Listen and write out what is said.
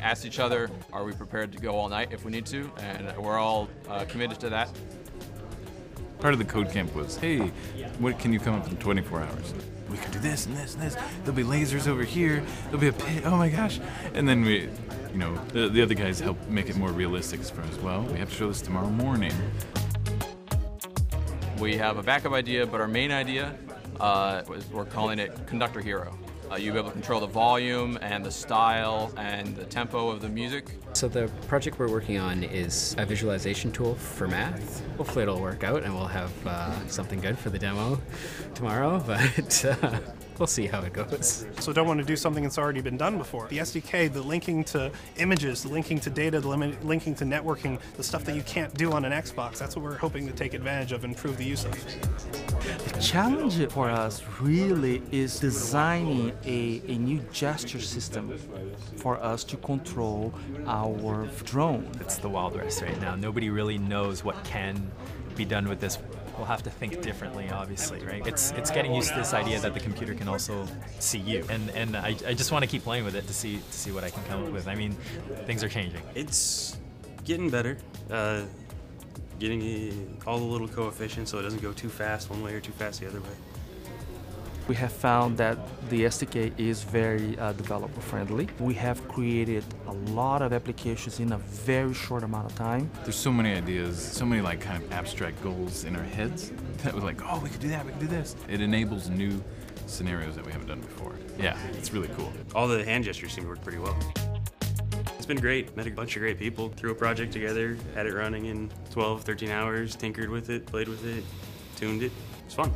asked each other, are we prepared to go all night if we need to? And we're all uh, committed to that. Part of the code camp was, hey, what can you come up in 24 hours? We can do this and this and this. There'll be lasers over here. There'll be a pit. Oh my gosh! And then we, you know, the, the other guys help make it more realistic as far as well. We have to show this tomorrow morning. We have a backup idea, but our main idea uh, we're calling it Conductor Hero. Uh, you'll be able to control the volume and the style and the tempo of the music. So the project we're working on is a visualization tool for math. Hopefully it'll work out and we'll have uh, something good for the demo tomorrow, but uh, we'll see how it goes. So don't want to do something that's already been done before. The SDK, the linking to images, the linking to data, the limit, linking to networking, the stuff that you can't do on an Xbox, that's what we're hoping to take advantage of and improve the use of. The challenge for us really is designing a, a new gesture system for us to control our drone. It's the Wild West right now. Nobody really knows what can be done with this. We'll have to think differently, obviously, right? It's it's getting used to this idea that the computer can also see you, and and I, I just want to keep playing with it to see to see what I can come up with. I mean, things are changing. It's getting better. Uh, getting all the little coefficients so it doesn't go too fast one way or too fast the other way. We have found that the SDK is very uh, developer friendly. We have created a lot of applications in a very short amount of time. There's so many ideas, so many like kind of abstract goals in our heads that we're like, oh, we could do that, we could do this. It enables new scenarios that we haven't done before. Yeah, it's really cool. All the hand gestures seem to work pretty well. It's been great. Met a bunch of great people. Threw a project together, had it running in 12, 13 hours, tinkered with it, played with it, tuned it. It's fun.